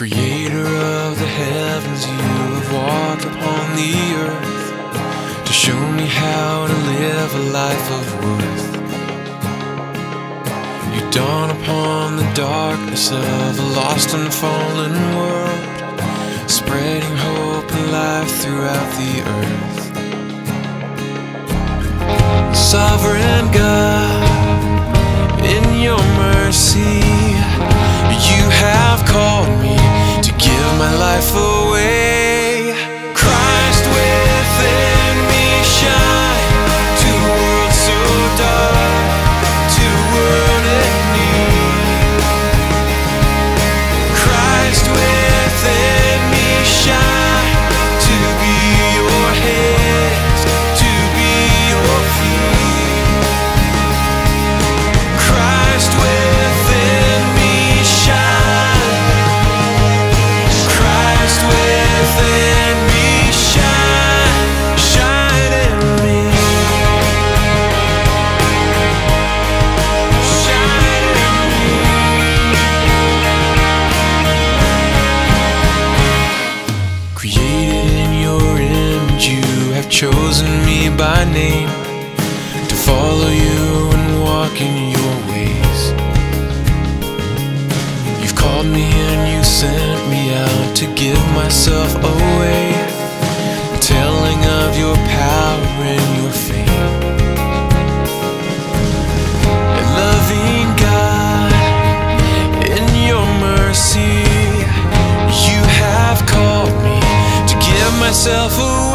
Creator of the heavens, you have walked upon the earth to show me how to live a life of worth. You dawn upon the darkness of a lost and fallen world, spreading hope and life throughout the earth. Sovereign God, in your mercy. Have chosen me by name to follow you and walk in your ways. You've called me and you sent me out to give myself away, telling of your power and your fame. And loving God, in your mercy, you have called me to give myself away.